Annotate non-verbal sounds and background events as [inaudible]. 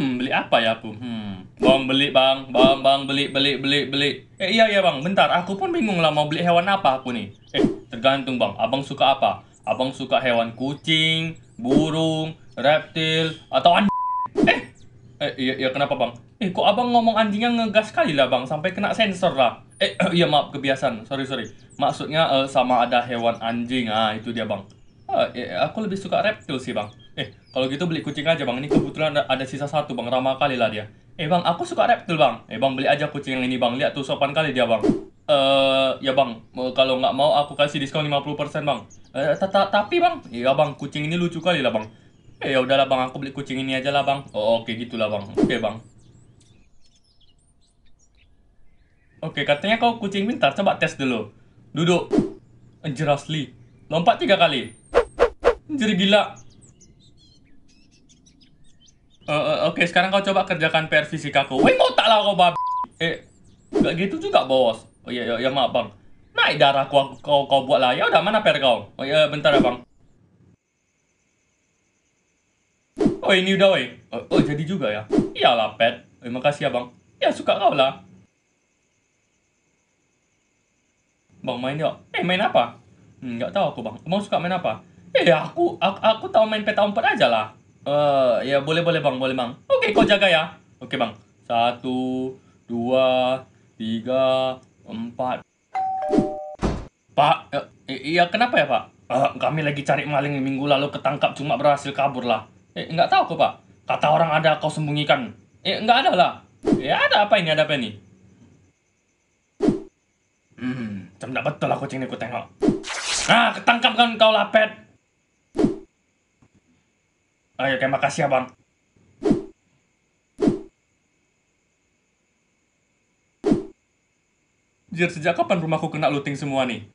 Hmm, beli apa ya aku? Hmm. Bang, beli bang. Bang, bang, beli, beli, beli, beli. Eh, iya, iya bang. Bentar, aku pun bingung lah mau beli hewan apa aku nih. Eh, tergantung bang. Abang suka apa? Abang suka hewan kucing, burung, reptil, atau an... Eh, eh iya, iya kenapa bang? Eh, kok abang ngomong anjingnya ngegas kali lah bang, sampai kena sensor lah. Eh, [clears throat] iya maaf kebiasaan, sorry sorry. Maksudnya uh, sama ada hewan anjing, ah itu dia bang. Ah, eh, aku lebih suka reptil sih bang. Eh, kalau gitu beli kucing aja bang. Ini kebetulan ada, ada sisa satu bang, ramah kali lah dia. Eh bang, aku suka reptil bang. Eh bang, beli aja kucing yang ini bang. Lihat tuh sopan kali dia bang. Eh, uh, ya bang, kalau nggak mau aku kasih diskon 50% bang. Eh, tapi bang, iya bang, kucing ini lucu kali lah bang. Eh ya udahlah bang, aku beli kucing ini aja lah bang. Oh oke okay, gitulah bang. Oke okay, bang. Oke, okay, katanya kau kucing pintar. Coba tes dulu. Duduk. Anjir asli. Lompat tiga kali. Anjir gila. Uh, uh, Oke, okay, sekarang kau coba kerjakan PR fisikaku. Wih, mau tak lah kau babi. Eh, gak gitu juga bos. Oh iya, iya, ya, maaf bang. Naik darah kau, kau, kau buat lah. Ya udah, mana PR kau? Oh iya, bentar ya bang. Oh ini udah woi. Oh, oh jadi juga ya. Iyalah pet. Terima kasih ya bang. Ya suka kau lah. Bang main yuk. Eh main apa? Hmm, nggak tahu aku bang. Bang suka main apa? Eh aku aku, aku tahu main peta umpet aja lah. Eh uh, ya boleh boleh bang boleh bang. Oke kau jaga ya. Oke bang. Satu, dua, tiga, empat. Pak, eh, iya kenapa ya pak? Uh, kami lagi cari maling minggu lalu ketangkap cuma berhasil kabur lah. Eh, nggak tahu kok, Pak. Kata orang ada kau sembunyikan. Eh, nggak ada lah. Ya ada apa ini, ada apa ini? Hmm, cerdak betul lah kucing ini ku tengok. Nah, ketangkap kan kau lapet. Ayo, terima kasih ya, Bang. Jir, sejak kapan rumahku kena looting semua nih?